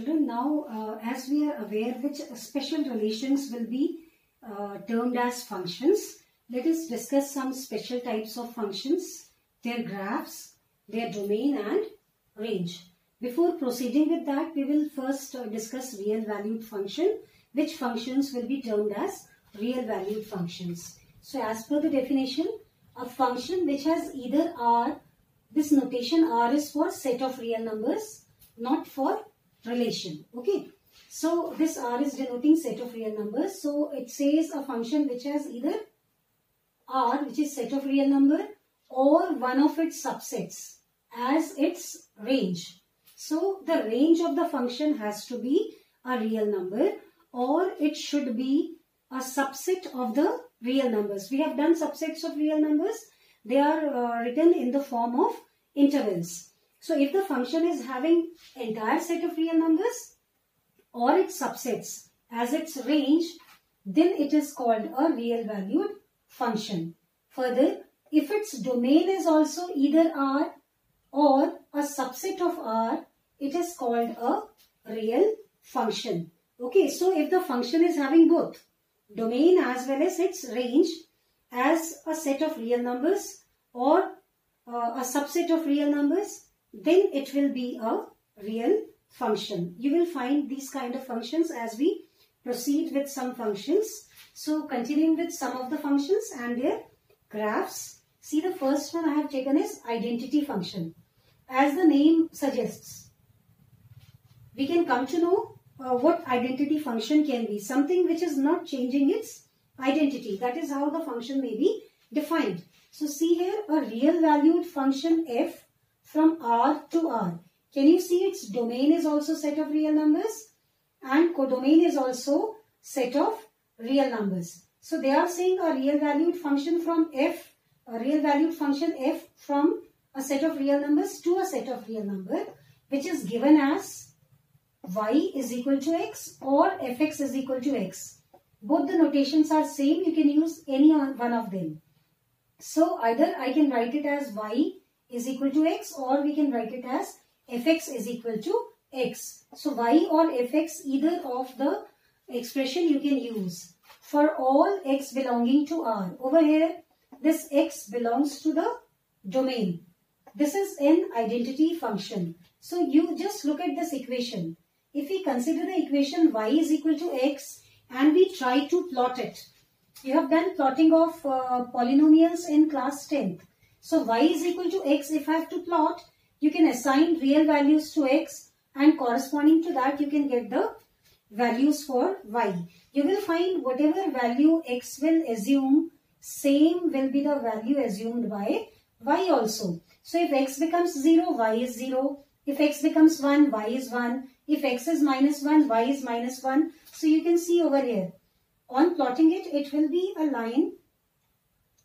Children, now uh, as we are aware which special relations will be uh, termed as functions, let us discuss some special types of functions, their graphs, their domain and range. Before proceeding with that, we will first uh, discuss real valued function, which functions will be termed as real valued functions. So as per the definition, a function which has either R, this notation R is for set of real numbers, not for relation. Okay. So this R is denoting set of real numbers. So it says a function which has either R which is set of real number or one of its subsets as its range. So the range of the function has to be a real number or it should be a subset of the real numbers. We have done subsets of real numbers. They are uh, written in the form of intervals. So if the function is having entire set of real numbers or its subsets as its range, then it is called a real valued function. Further, if its domain is also either R or a subset of R, it is called a real function. Okay, so if the function is having both domain as well as its range as a set of real numbers or uh, a subset of real numbers, then it will be a real function. You will find these kind of functions as we proceed with some functions. So continuing with some of the functions and their graphs. See the first one I have taken is identity function. As the name suggests, we can come to know uh, what identity function can be. Something which is not changing its identity. That is how the function may be defined. So see here a real valued function f from R to R. Can you see its domain is also set of real numbers and codomain is also set of real numbers. So they are saying a real valued function from f, a real valued function f from a set of real numbers to a set of real number which is given as y is equal to x or fx is equal to x. Both the notations are same. You can use any one of them. So either I can write it as y is equal to x or we can write it as fx is equal to x. So y or fx either of the expression you can use for all x belonging to R. Over here this x belongs to the domain. This is an identity function. So you just look at this equation. If we consider the equation y is equal to x and we try to plot it. You have done plotting of uh, polynomials in class 10th. So y is equal to x. If I have to plot, you can assign real values to x and corresponding to that you can get the values for y. You will find whatever value x will assume, same will be the value assumed by y also. So if x becomes 0, y is 0. If x becomes 1, y is 1. If x is minus 1, y is minus 1. So you can see over here. On plotting it, it will be a line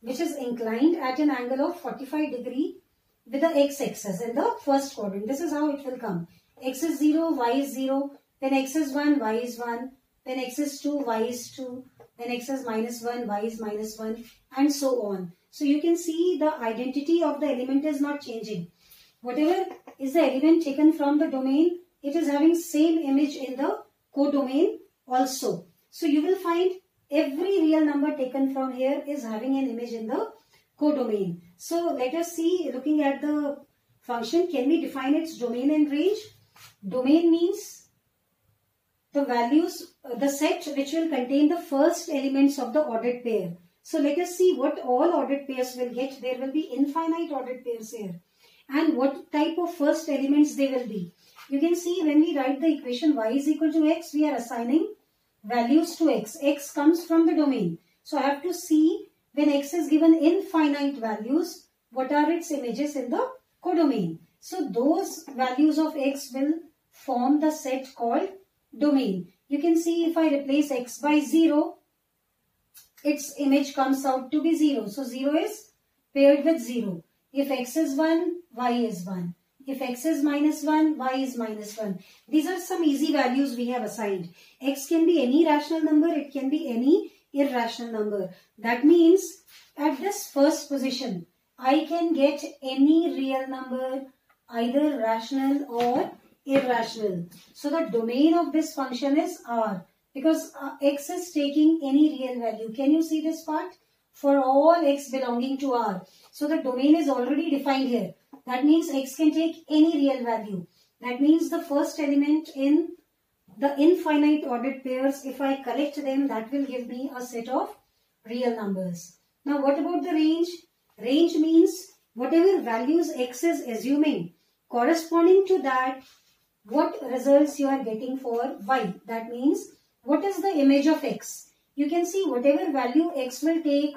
which is inclined at an angle of 45 degree with the x-axis in the first quadrant. This is how it will come. x is 0, y is 0, then x is 1, y is 1, then x is 2, y is 2, then x is minus 1, y is minus 1 and so on. So you can see the identity of the element is not changing. Whatever is the element taken from the domain, it is having same image in the codomain also. So you will find every real number taken from here is having an image in the codomain. So let us see looking at the function can we define its domain and range? Domain means the values, uh, the set which will contain the first elements of the ordered pair. So let us see what all ordered pairs will get. There will be infinite ordered pairs here. And what type of first elements they will be. You can see when we write the equation y is equal to x, we are assigning values to x. x comes from the domain. So I have to see when x is given infinite values, what are its images in the codomain. So those values of x will form the set called domain. You can see if I replace x by 0, its image comes out to be 0. So 0 is paired with 0. If x is 1, y is 1. If x is minus 1, y is minus 1. These are some easy values we have assigned. x can be any rational number, it can be any irrational number. That means at this first position, I can get any real number, either rational or irrational. So the domain of this function is R because uh, x is taking any real value. Can you see this part? For all x belonging to R. So the domain is already defined here. That means x can take any real value. That means the first element in the infinite ordered pairs, if I collect them, that will give me a set of real numbers. Now what about the range? Range means whatever values x is assuming, corresponding to that, what results you are getting for y. That means what is the image of x? You can see whatever value x will take,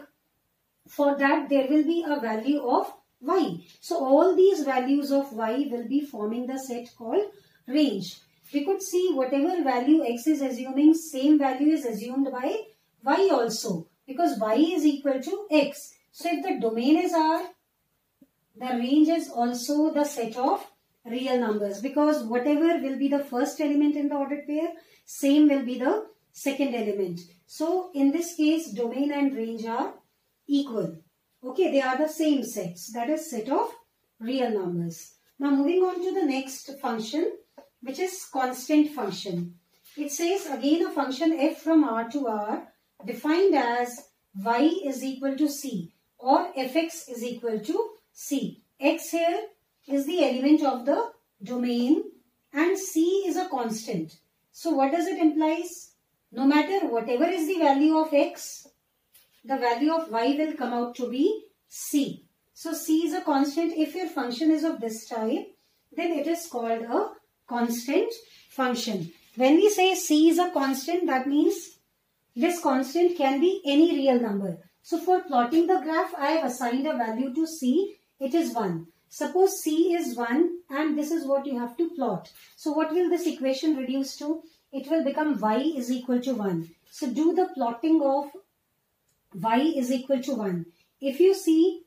for that there will be a value of y. So all these values of y will be forming the set called range. We could see whatever value x is assuming, same value is assumed by y also because y is equal to x. So if the domain is R, the range is also the set of real numbers because whatever will be the first element in the ordered pair, same will be the second element. So in this case, domain and range are equal. Okay, they are the same sets. That is set of real numbers. Now moving on to the next function, which is constant function. It says again a function f from R to R defined as y is equal to c or fx is equal to c. x here is the element of the domain and c is a constant. So what does it implies? No matter whatever is the value of x, the value of y will come out to be c. So c is a constant. If your function is of this type, then it is called a constant function. When we say c is a constant, that means this constant can be any real number. So for plotting the graph, I have assigned a value to c. It is 1. Suppose c is 1 and this is what you have to plot. So what will this equation reduce to? It will become y is equal to 1. So do the plotting of y is equal to 1. If you see,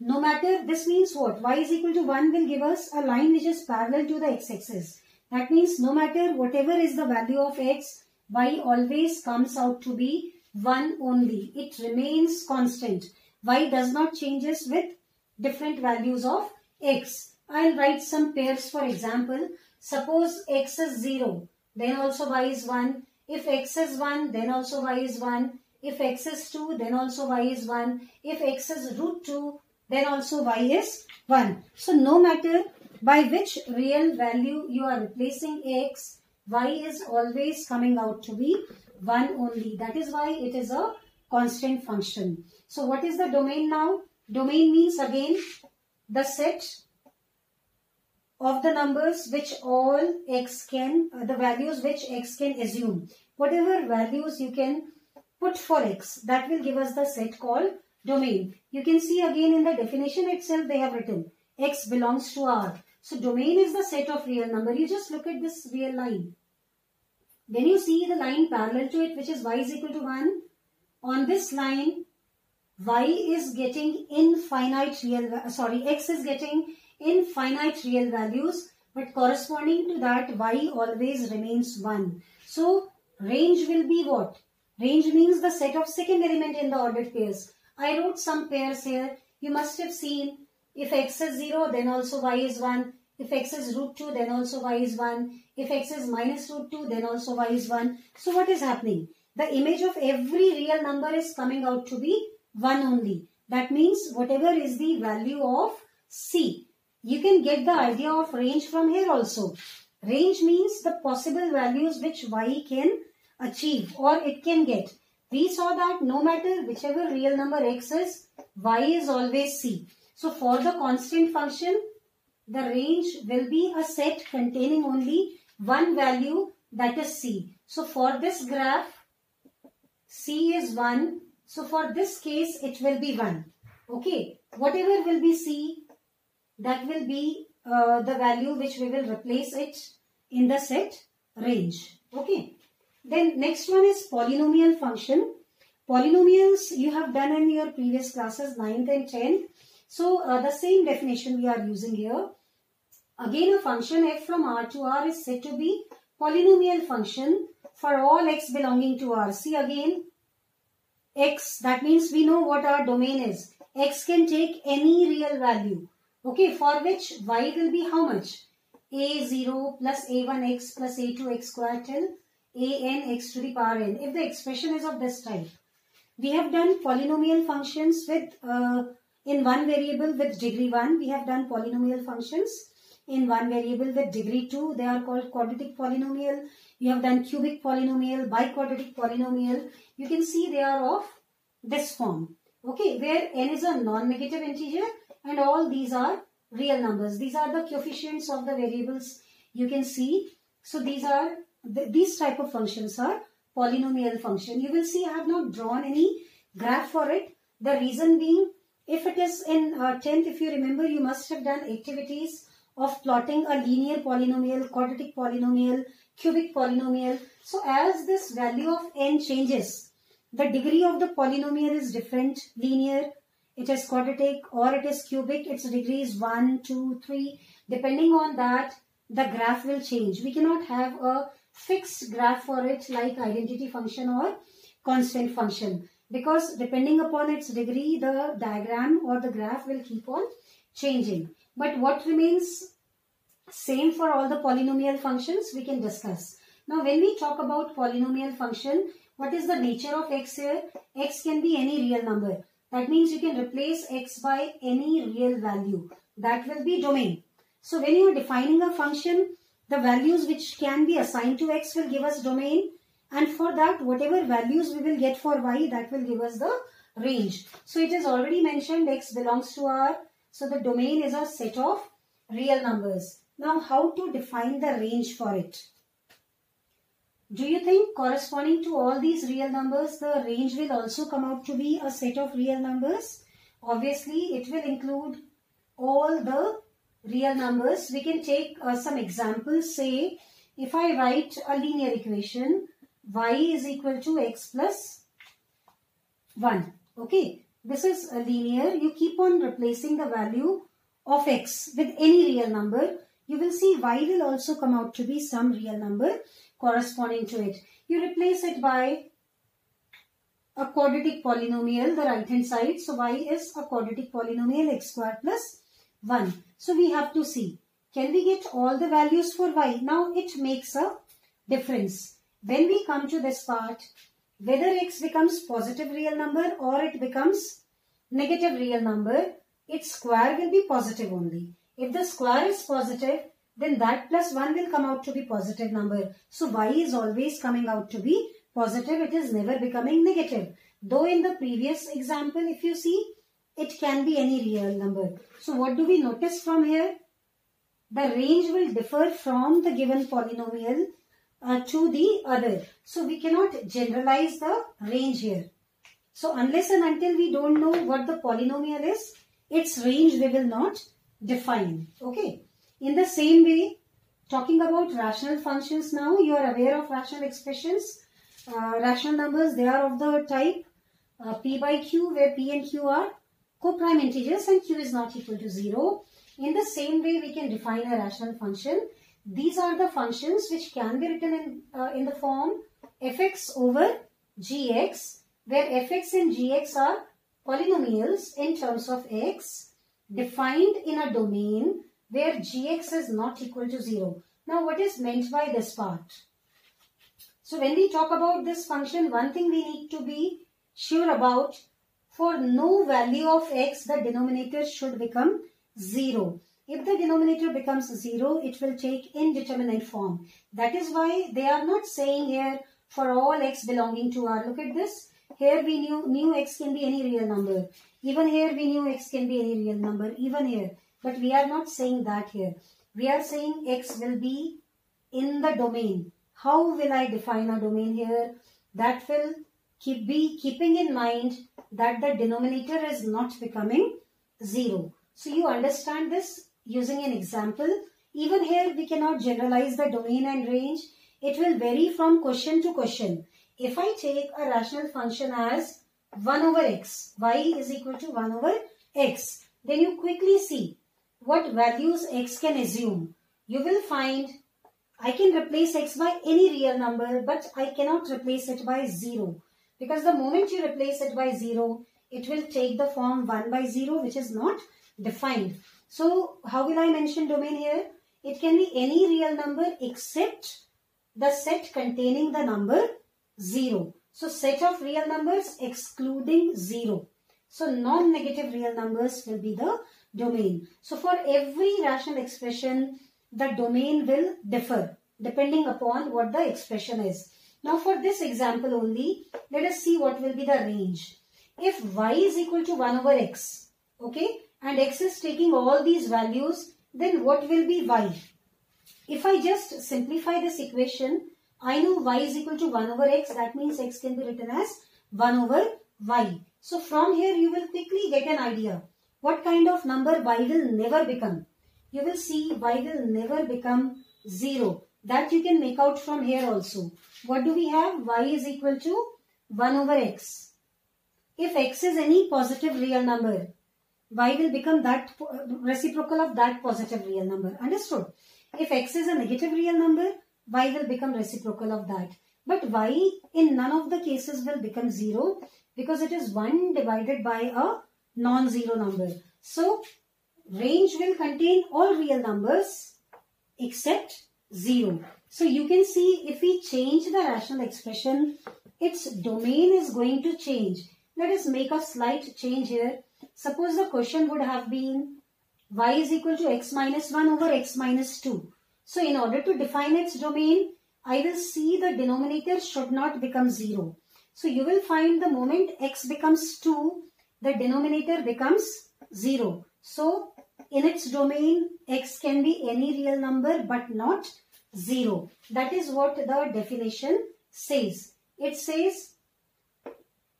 no matter, this means what? y is equal to 1 will give us a line which is parallel to the x-axis. That means no matter whatever is the value of x, y always comes out to be 1 only. It remains constant. y does not changes with different values of x. I'll write some pairs for example. Suppose x is 0, then also y is 1. If x is 1, then also y is 1. If x is 2, then also y is 1. If x is root 2, then also y is 1. So no matter by which real value you are replacing x, y is always coming out to be 1 only. That is why it is a constant function. So what is the domain now? Domain means again the set of the numbers which all x can, uh, the values which x can assume. Whatever values you can put for x. That will give us the set called domain. You can see again in the definition itself they have written x belongs to R. So domain is the set of real number. You just look at this real line. Then you see the line parallel to it which is y is equal to 1. On this line y is getting infinite real, sorry x is getting infinite real values but corresponding to that y always remains 1. So range will be what? Range means the set of second element in the ordered pairs. I wrote some pairs here. You must have seen if x is 0 then also y is 1. If x is root 2 then also y is 1. If x is minus root 2 then also y is 1. So what is happening? The image of every real number is coming out to be 1 only. That means whatever is the value of c. You can get the idea of range from here also. Range means the possible values which y can achieve or it can get. We saw that no matter whichever real number x is, y is always c. So for the constant function, the range will be a set containing only one value that is c. So for this graph, c is 1. So for this case, it will be 1. Okay. Whatever will be c, that will be uh, the value which we will replace it in the set range. Okay. Then next one is polynomial function. Polynomials you have done in your previous classes 9th and 10th. So uh, the same definition we are using here. Again a function f from R to R is said to be polynomial function for all x belonging to R. See again x that means we know what our domain is. x can take any real value. Okay for which y will be how much? a0 plus a1x plus a2x square till an x to the power n. If the expression is of this type, we have done polynomial functions with uh, in one variable with degree 1. We have done polynomial functions in one variable with degree 2. They are called quadratic polynomial. You have done cubic polynomial, biquadratic polynomial. You can see they are of this form. Okay, where n is a non-negative integer and all these are real numbers. These are the coefficients of the variables you can see. So these are, the, these type of functions are polynomial function. You will see I have not drawn any graph for it. The reason being, if it is in uh, 10th, if you remember, you must have done activities of plotting a linear polynomial, quadratic polynomial, cubic polynomial. So as this value of n changes, the degree of the polynomial is different, linear, it is quadratic or it is cubic, its degree is 1, 2, 3. Depending on that, the graph will change. We cannot have a fixed graph for it like identity function or constant function because depending upon its degree, the diagram or the graph will keep on changing. But what remains same for all the polynomial functions we can discuss. Now when we talk about polynomial function, what is the nature of x here? x can be any real number. That means you can replace x by any real value. That will be domain. So when you are defining a function, the values which can be assigned to x will give us domain. And for that, whatever values we will get for y, that will give us the range. So it is already mentioned x belongs to R. So the domain is a set of real numbers. Now how to define the range for it? Do you think corresponding to all these real numbers, the range will also come out to be a set of real numbers? Obviously, it will include all the real numbers. We can take uh, some examples. Say, if I write a linear equation, y is equal to x plus 1. Okay, this is a linear. You keep on replacing the value of x with any real number. You will see y will also come out to be some real number corresponding to it. You replace it by a quadratic polynomial, the right hand side. So y is a quadratic polynomial x square plus 1. So we have to see, can we get all the values for y? Now it makes a difference. When we come to this part, whether x becomes positive real number or it becomes negative real number, its square will be positive only. If the square is positive, then that plus 1 will come out to be positive number. So y is always coming out to be positive. It is never becoming negative. Though in the previous example, if you see, it can be any real number. So what do we notice from here? The range will differ from the given polynomial uh, to the other. So we cannot generalize the range here. So unless and until we don't know what the polynomial is, its range we will not define. Okay. In the same way, talking about rational functions now, you are aware of rational expressions. Uh, rational numbers, they are of the type uh, p by q, where p and q are co-prime integers and q is not equal to 0. In the same way, we can define a rational function. These are the functions which can be written in, uh, in the form fx over gx, where fx and gx are polynomials in terms of x defined in a domain where gx is not equal to 0. Now what is meant by this part? So when we talk about this function, one thing we need to be sure about, for no value of x, the denominator should become 0. If the denominator becomes 0, it will take indeterminate form. That is why they are not saying here for all x belonging to R. Look at this. Here we knew, knew x can be any real number. Even here we knew x can be any real number. Even here. But we are not saying that here. We are saying x will be in the domain. How will I define a domain here? That will keep be keeping in mind that the denominator is not becoming 0. So you understand this using an example. Even here we cannot generalize the domain and range. It will vary from question to question. If I take a rational function as 1 over x, y is equal to 1 over x, then you quickly see what values x can assume. You will find I can replace x by any real number but I cannot replace it by 0 because the moment you replace it by 0 it will take the form 1 by 0 which is not defined. So how will I mention domain here? it can be any real number except the set containing the number 0. So set of real numbers excluding 0. So non-negative real numbers will be the domain. So for every rational expression, the domain will differ depending upon what the expression is. Now for this example only, let us see what will be the range. If y is equal to 1 over x, okay, and x is taking all these values, then what will be y? If I just simplify this equation, I know y is equal to 1 over x. That means x can be written as 1 over y. So from here you will quickly get an idea. What kind of number y will never become? You will see y will never become 0. That you can make out from here also. What do we have? y is equal to 1 over x. If x is any positive real number, y will become that reciprocal of that positive real number. Understood? If x is a negative real number, y will become reciprocal of that. But y in none of the cases will become 0 because it is 1 divided by a non-zero number. So, range will contain all real numbers except 0. So, you can see if we change the rational expression, its domain is going to change. Let us make a slight change here. Suppose the question would have been y is equal to x minus 1 over x minus 2. So in order to define its domain, I will see the denominator should not become 0. So you will find the moment x becomes 2, the denominator becomes 0. So in its domain, x can be any real number but not 0. That is what the definition says. It says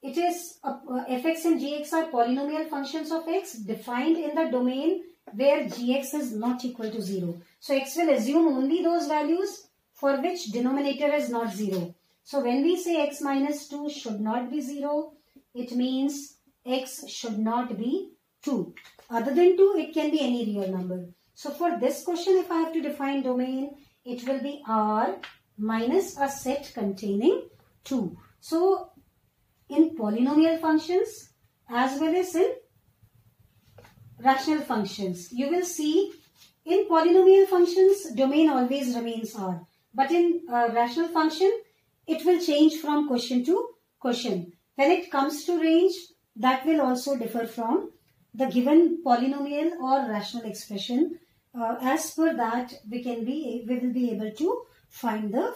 it is uh, fx and gx are polynomial functions of x defined in the domain where gx is not equal to 0. So x will assume only those values for which denominator is not 0. So when we say x minus 2 should not be 0, it means x should not be 2. Other than 2, it can be any real number. So for this question, if I have to define domain, it will be R minus a set containing 2. So in polynomial functions as well as in rational functions. You will see in polynomial functions, domain always remains R. But in rational function, it will change from question to question. When it comes to range, that will also differ from the given polynomial or rational expression. Uh, as per that, we can be we will be able to find the